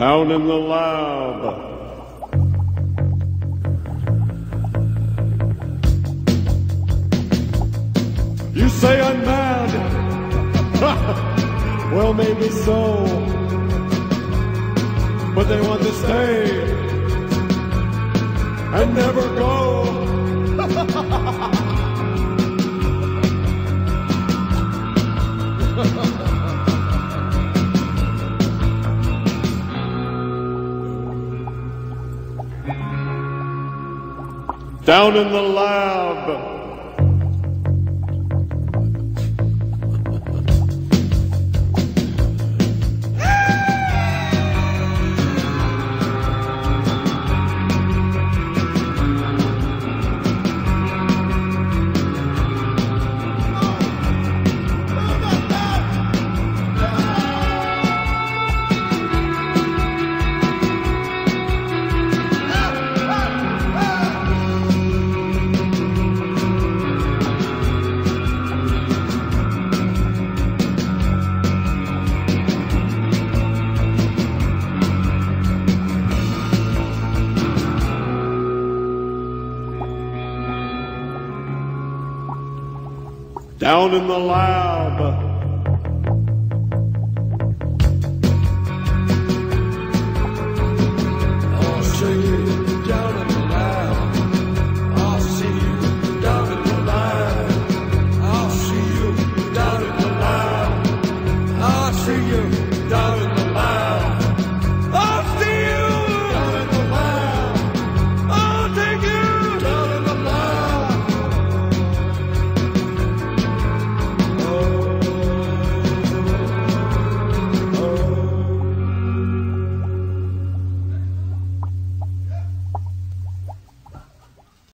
Down in the lab. You say I'm mad. well, maybe so. But they want to stay and never go. Down in the lab. Down in the lab.